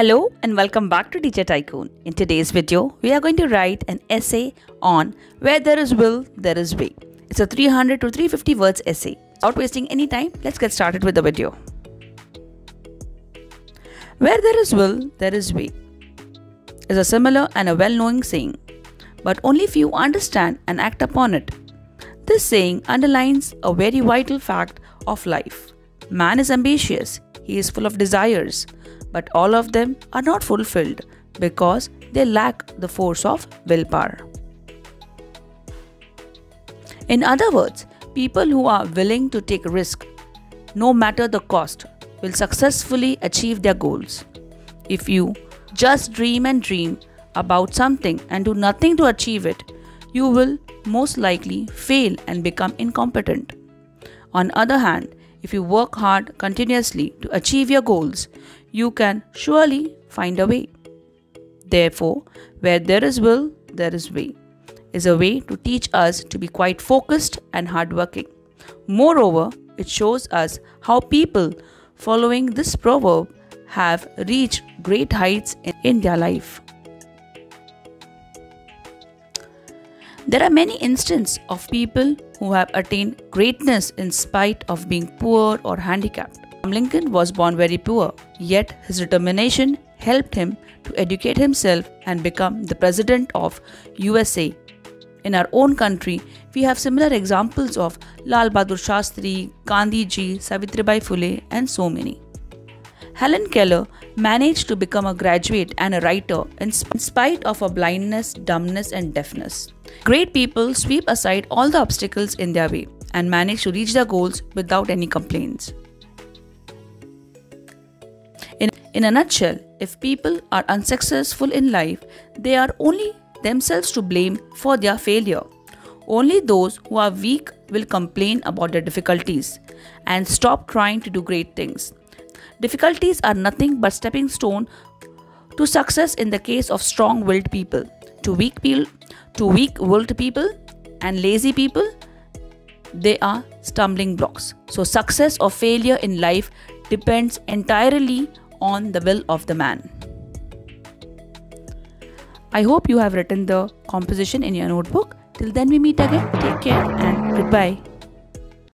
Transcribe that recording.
Hello and welcome back to Teacher Tycoon. In today's video, we are going to write an essay on Where There Is Will, There Is Way. It's a 300 to 350 words essay. Without wasting any time, let's get started with the video. Where there is will, there is way is a similar and a well known saying, but only few understand and act upon it. This saying underlines a very vital fact of life. Man is ambitious, he is full of desires, but all of them are not fulfilled because they lack the force of willpower. In other words, people who are willing to take risk, no matter the cost, will successfully achieve their goals. If you just dream and dream about something and do nothing to achieve it, you will most likely fail and become incompetent. On other hand, if you work hard continuously to achieve your goals, you can surely find a way. Therefore, where there is will, there is way, is a way to teach us to be quite focused and hardworking. Moreover, it shows us how people following this proverb have reached great heights in their life. There are many instances of people who have attained greatness in spite of being poor or handicapped. Lincoln was born very poor, yet his determination helped him to educate himself and become the president of USA. In our own country, we have similar examples of Lal Bahadur Shastri, Gandhi ji, Savitribai Phule, and so many. Helen Keller managed to become a graduate and a writer in spite of her blindness, dumbness, and deafness. Great people sweep aside all the obstacles in their way and manage to reach their goals without any complaints. In, in a nutshell, if people are unsuccessful in life, they are only themselves to blame for their failure. Only those who are weak will complain about their difficulties and stop trying to do great things. Difficulties are nothing but stepping stone to success in the case of strong-willed people. To weak people, to weak-willed people and lazy people, they are stumbling blocks. So success or failure in life depends entirely on the will of the man. I hope you have written the composition in your notebook. Till then we meet again. Take care and goodbye.